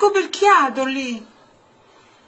scoperchiato lì.